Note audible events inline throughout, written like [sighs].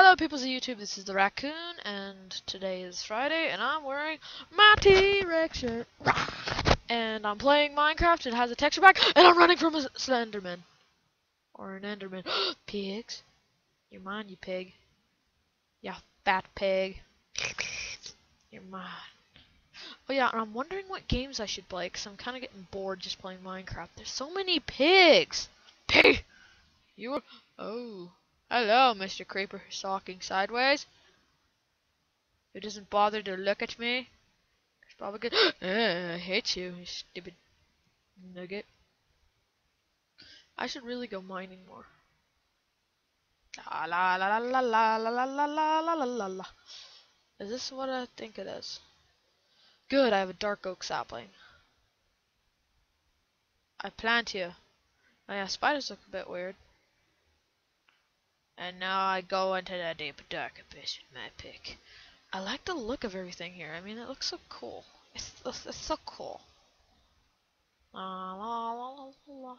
Hello peoples of YouTube, this is the Raccoon, and today is Friday, and I'm wearing my T-Rex shirt. And I'm playing Minecraft, it has a texture pack, and I'm running from a Slenderman. Or an Enderman. [gasps] Pigs. You're mine, you pig. Yeah, fat pig. You're mine. Oh yeah, and I'm wondering what games I should play, because I'm kind of getting bored just playing Minecraft. There's so many pigs! Pig! You are... Oh... Hello, Mr. Creeper stalking sideways. Who doesn't bother to look at me? He's probably good. uh, I hate you, you stupid nugget. I should really go mining more. La la la la la la la la la la la la la. Is this what I think it is? Good, I have a dark oak sapling. I plant you. Oh yeah, spiders look a bit weird. And now I go into the deep dark abyss with my pick. I like the look of everything here. I mean, it looks so cool. It's, it's, so cool. La, la, la,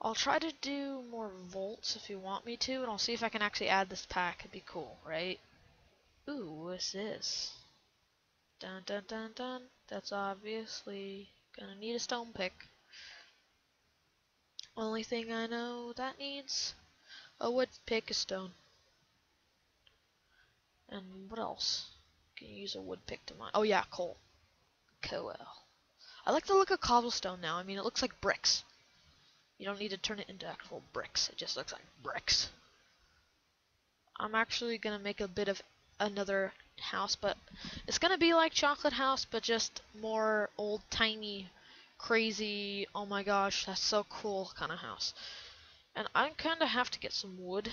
I'll try to do more volts if you want me to, and I'll see if I can actually add this pack. It'd be cool, right? Ooh, what's this? Dun dun dun dun. That's obviously gonna need a stone pick. Only thing I know that needs Oh, a wood pick, a stone. And what else? Can you use a wood pick to mine? Oh yeah, coal. Coal. I like the look of cobblestone now. I mean, it looks like bricks. You don't need to turn it into actual bricks. It just looks like bricks. I'm actually gonna make a bit of another house, but it's gonna be like Chocolate House, but just more old tiny, crazy. Oh my gosh, that's so cool kind of house. And I kind of have to get some wood.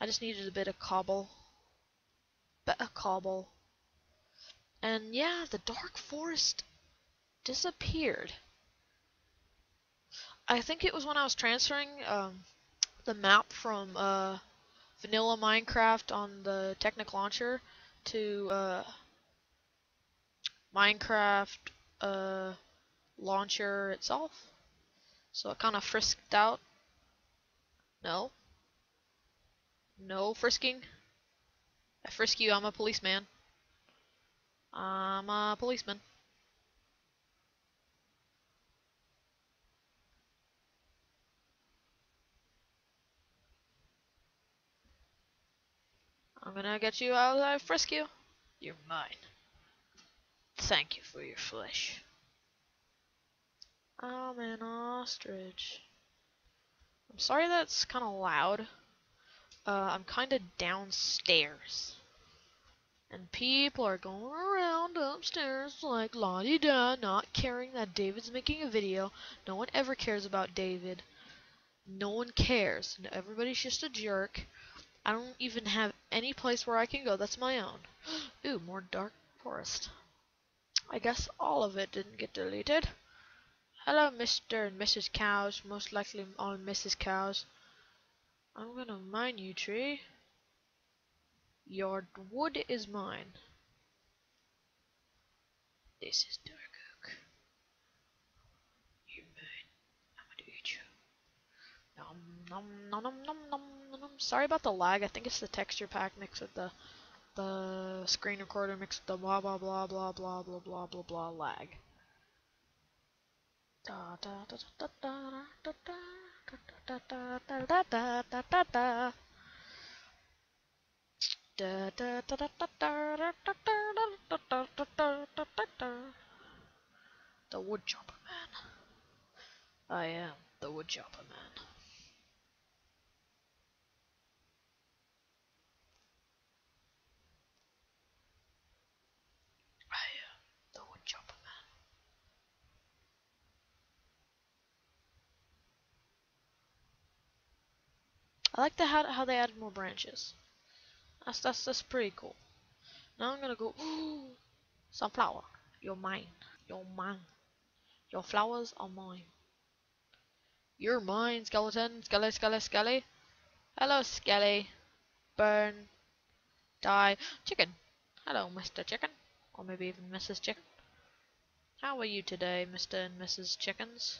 I just needed a bit of cobble. Bit of cobble. And yeah, the dark forest disappeared. I think it was when I was transferring um, the map from uh, vanilla Minecraft on the Technic launcher to uh, Minecraft uh, launcher itself. So it kind of frisked out no. No frisking. I frisk you, I'm a policeman. I'm a policeman. I'm gonna get you out I frisk you. You're mine. Thank you for your flesh. I'm an ostrich. I'm sorry that's kind of loud. Uh, I'm kind of downstairs. And people are going around upstairs like la di da, not caring that David's making a video. No one ever cares about David. No one cares. Everybody's just a jerk. I don't even have any place where I can go that's my own. [gasps] Ooh, more dark forest. I guess all of it didn't get deleted. Hello, Mr. and Mrs. Cows. Most likely all Mrs. Cows. I'm gonna mine you, tree. Your wood is mine. This is dark. You're mine. I'm gonna eat you. Nom nom nom nom nom nom nom. Sorry about the lag. I think it's the texture pack mixed with the the screen recorder mixed with the blah blah blah blah blah blah blah blah blah lag. The woodchopper man. I am the woodchopper man. I like the how, how they added more branches. That's that's that's pretty cool. Now I'm gonna go. Ooh, sunflower, you're mine. You're mine. Your flowers are mine. You're mine, skeleton. Skelly, skelly, skelly. Hello, skelly. Burn. Die. Chicken. Hello, Mr. Chicken. Or maybe even Mrs. Chicken. How are you today, Mr. and Mrs. Chickens?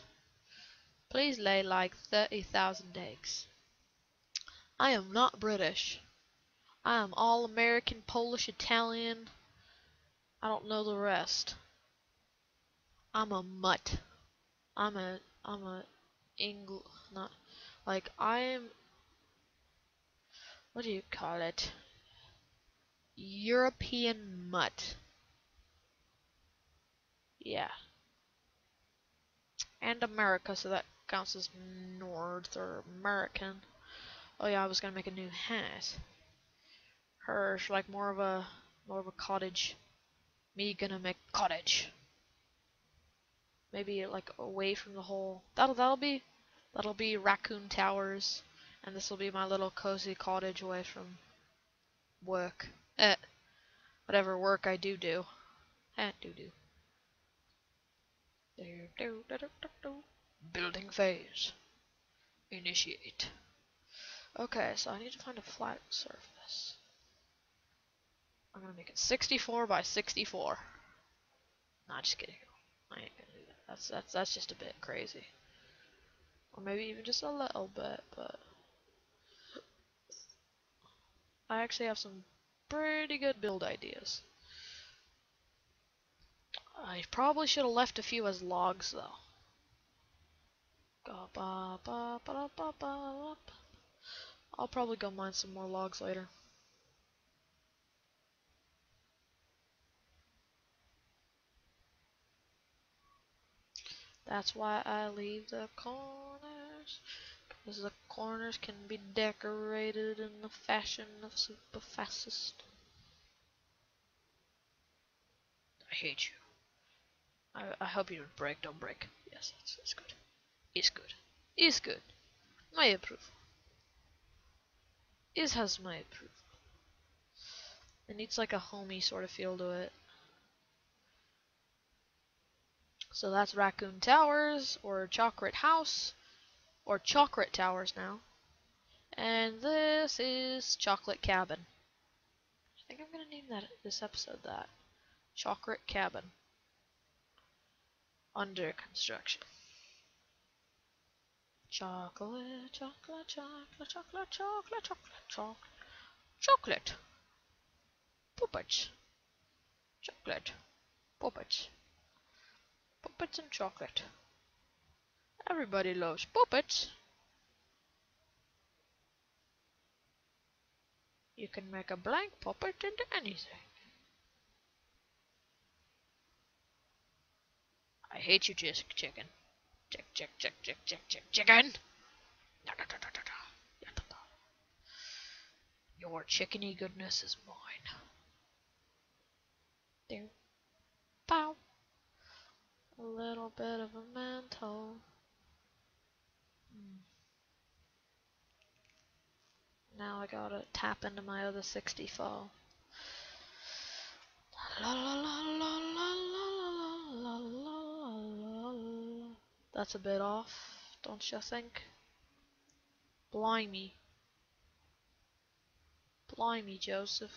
Please lay like 30,000 eggs. I am not British. I am all American, Polish, Italian. I don't know the rest. I'm a mutt. I'm a I'm a Engl not like I'm what do you call it? European mutt. Yeah. And America, so that counts as North or American. Oh yeah, I was gonna make a new hat. Hirsch, like more of a more of a cottage. Me gonna make cottage. Maybe like away from the whole. That'll that'll be that'll be Raccoon Towers, and this will be my little cozy cottage away from work. Eh, whatever work I do do. Eh, do do. Building phase. Initiate. Okay, so I need to find a flat surface. I'm gonna make it 64 by 64. Not just kidding. I ain't gonna do that. That's that's that's just a bit crazy. Or maybe even just a little bit, but I actually have some pretty good build ideas. I probably should have left a few as logs though. I'll probably go mine some more logs later. That's why I leave the corners. Because the corners can be decorated in the fashion of super fastest. I hate you. I, I hope you don't break. Don't break. Yes, that's, that's good. It's good. It's good. My approval. Is has my approval. It needs like a homey sort of feel to it. So that's Raccoon Towers, or Chocolate House, or Chocolate Towers now. And this is Chocolate Cabin. I think I'm gonna name that this episode that. Chocolate Cabin. Under construction. Chocolate, chocolate, chocolate, chocolate, chocolate, chocolate, chocolate, chocolate. Puppets. Chocolate. Puppets. Puppets and chocolate. Everybody loves puppets. You can make a blank puppet into anything. I hate you, chicken. Chick, chick, chick, chick, chick, chick, chicken. Your chickeny goodness is mine. There. Pow. A little bit of a mental. Hmm. Now I gotta tap into my other 64. La la la la la la la la la la. That's a bit off, don't you think? Blimey. Blimey, Joseph.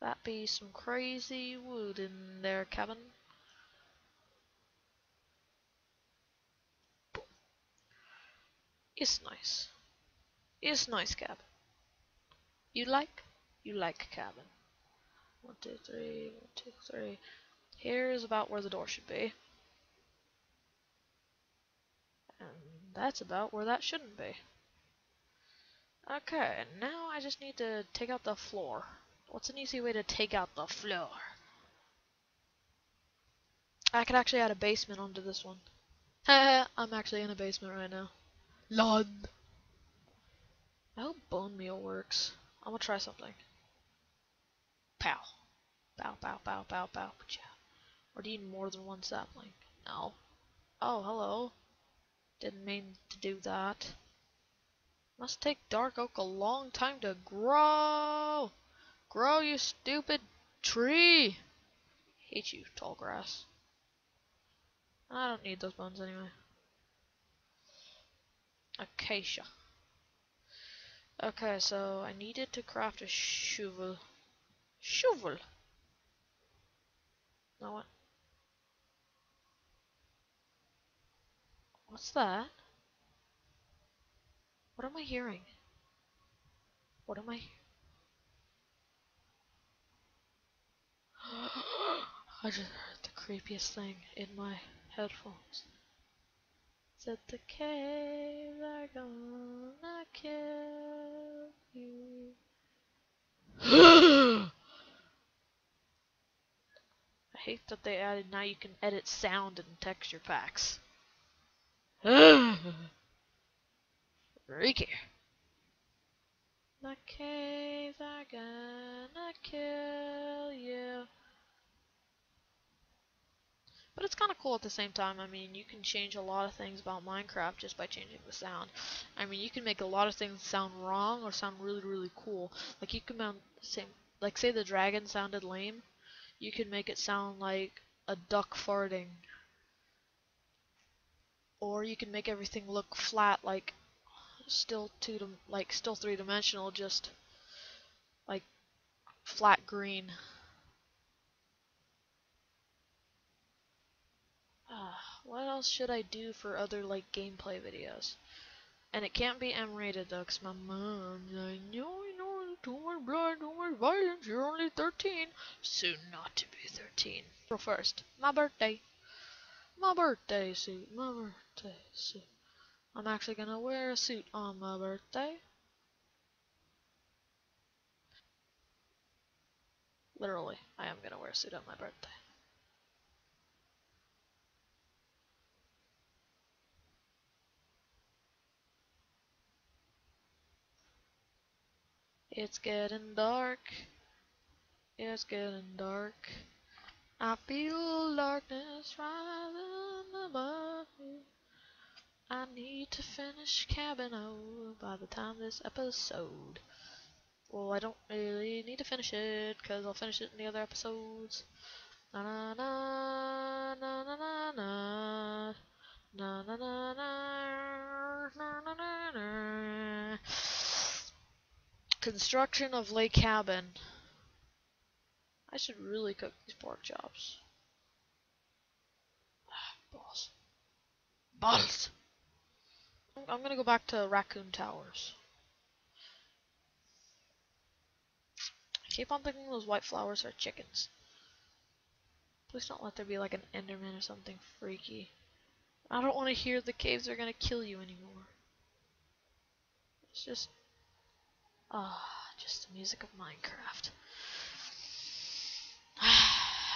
That be some crazy wood in their cabin. It's nice. It's nice cabin. You like? You like cabin. One, two, three, one, two, three. Here's about where the door should be. And that's about where that shouldn't be. Okay, now I just need to take out the floor. What's an easy way to take out the floor? I could actually add a basement onto this one. [laughs] I'm actually in a basement right now. Lord. I hope bone meal works. I'm gonna try something. Pow. Pow, pow, pow, pow, pow. Or do you need more than one sapling? No. Oh, hello. Didn't mean to do that. Must take dark oak a long time to grow. Grow, you stupid tree. Hate you, tall grass. I don't need those bones anyway. Acacia. Okay, so I needed to craft a shovel. Shovel! Now what? What's that? What am I hearing? What am I? [gasps] I just heard the creepiest thing in my headphones. Said the caves are gonna kill you. [gasps] I hate that they added now you can edit sound and texture packs. [sighs] Freaky. The caves are gonna kill you. But it's kind of cool at the same time. I mean, you can change a lot of things about Minecraft just by changing the sound. I mean, you can make a lot of things sound wrong or sound really, really cool. Like you can mount same, like say the dragon sounded lame, you can make it sound like a duck farting. Or you can make everything look flat, like still two, like still three dimensional, just like flat green. Uh, what else should I do for other like gameplay videos? And it can't be M-rated though, cause my mom's like, no, you know, too much blood, too much violence, you're only 13. Soon not to be 13. So first, my birthday. My birthday suit, my birthday suit. I'm actually gonna wear a suit on my birthday. Literally, I am gonna wear a suit on my birthday. It's getting dark. It's getting dark. I feel darkness rising above me. I need to finish Cabin O by the time this episode. Well, I don't really need to finish it because I'll finish it in the other episodes. Na na na na na na na na na na na na na na Construction of lake cabin. I should really cook these pork chops. [sighs] Balls. Balls! I'm gonna go back to Raccoon Towers. I keep on thinking those white flowers are chickens. Please don't let there be like an Enderman or something freaky. I don't want to hear the caves are gonna kill you anymore. It's just Ah, just the music of Minecraft.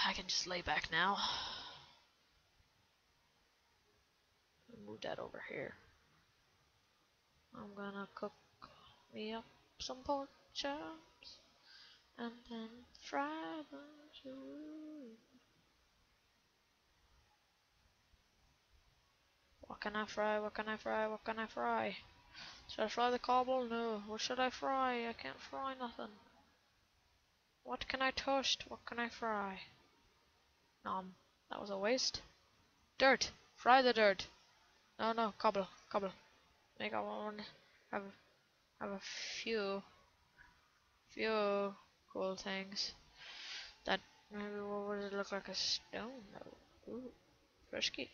I can just lay back now. Move that over here. I'm gonna cook me up some pork chops and then fry them. What can I fry? What can I fry? What can I fry? Should I fry the cobble? No. What should I fry? I can't fry nothing. What can I toast? What can I fry? Nom. That was a waste. Dirt. Fry the dirt. No, no. Cobble. Cobble. Make I want have have a few few cool things. That maybe what would it look like a stone though? Ooh. Frisky.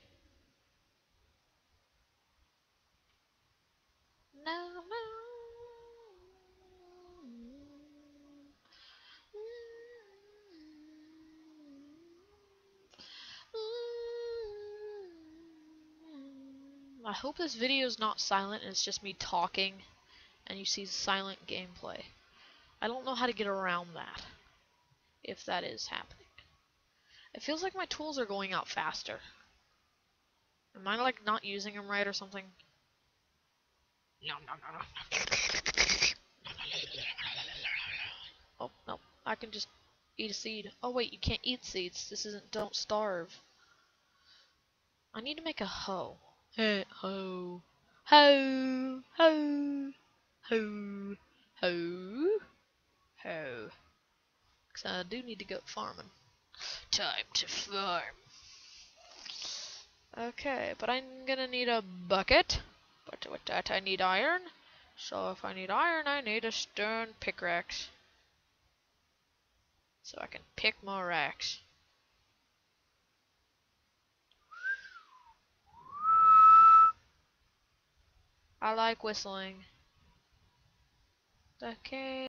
I hope this video is not silent and it's just me talking and you see silent gameplay. I don't know how to get around that, if that is happening. It feels like my tools are going out faster. Am I like not using them right or something? No, no, no, no. [laughs] Oh, no. I can just eat a seed. Oh, wait, you can't eat seeds. This isn't Don't Starve. I need to make a hoe. Hey, hoe. Hoe. Hoe. Hoe. Hoe. Hoe. Because I do need to go farming. Time to farm. Okay, but I'm gonna need a bucket. But with that I need iron. So if I need iron, I need a stone pickaxe. So I can pick more racks. I like whistling. Okay.